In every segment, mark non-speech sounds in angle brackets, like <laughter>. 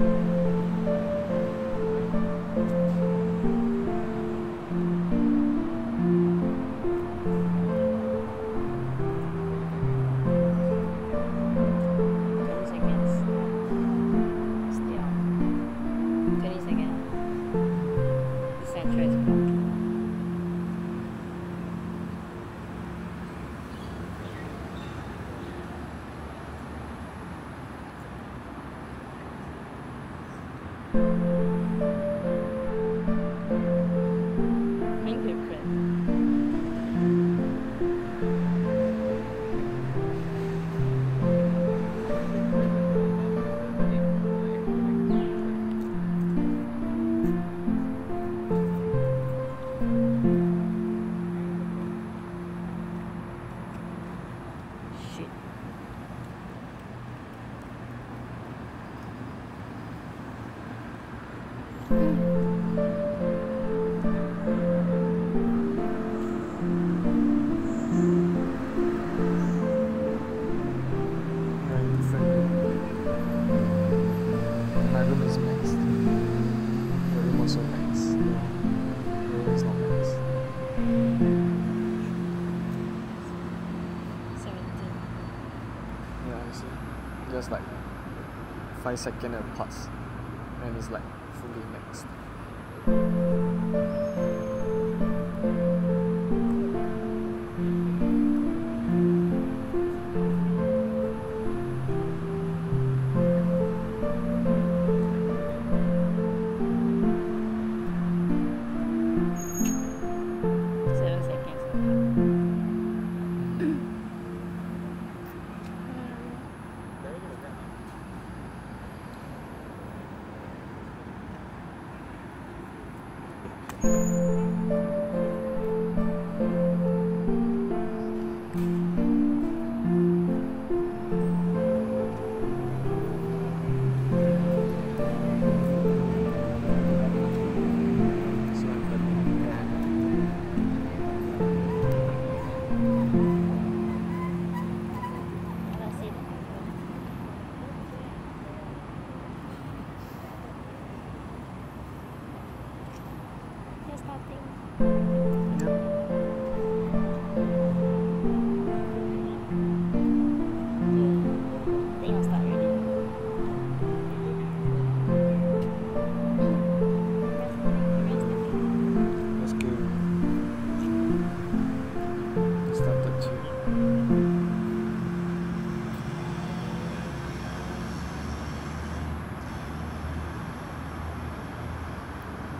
Twenty Just like five second apart, and it's like fully maxed. So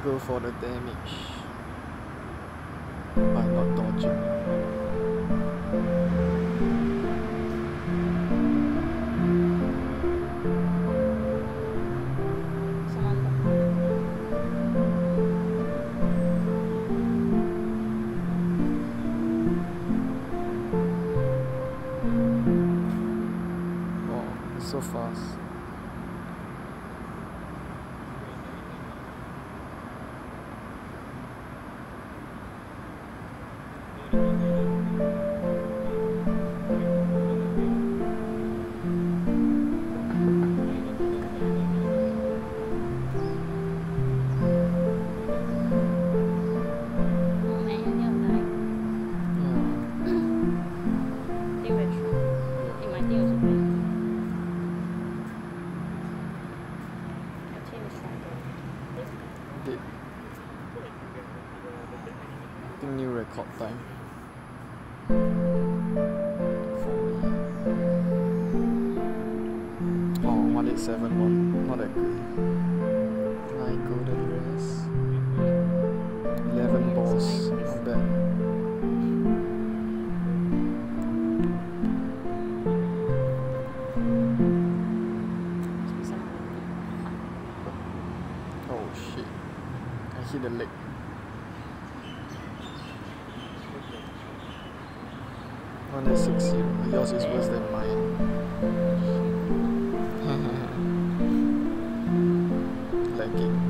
Go for the damage by not dodging. So fast. Did. I think new record time. Oh, 1871. Not that good. 9 golden razz. 11 balls. Not bad. One is six zero. Yours is worse than mine. <laughs> Lagging. Oh,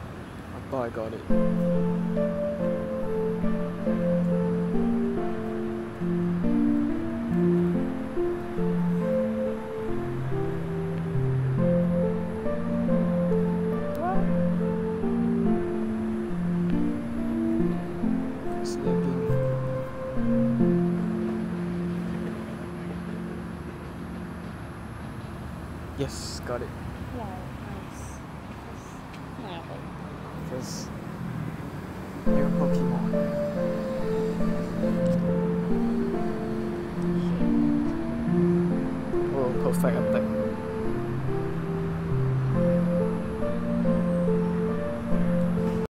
I got it. Yes, got it. Wow, nice. That's First new Pokemon. Oh, perfect attack.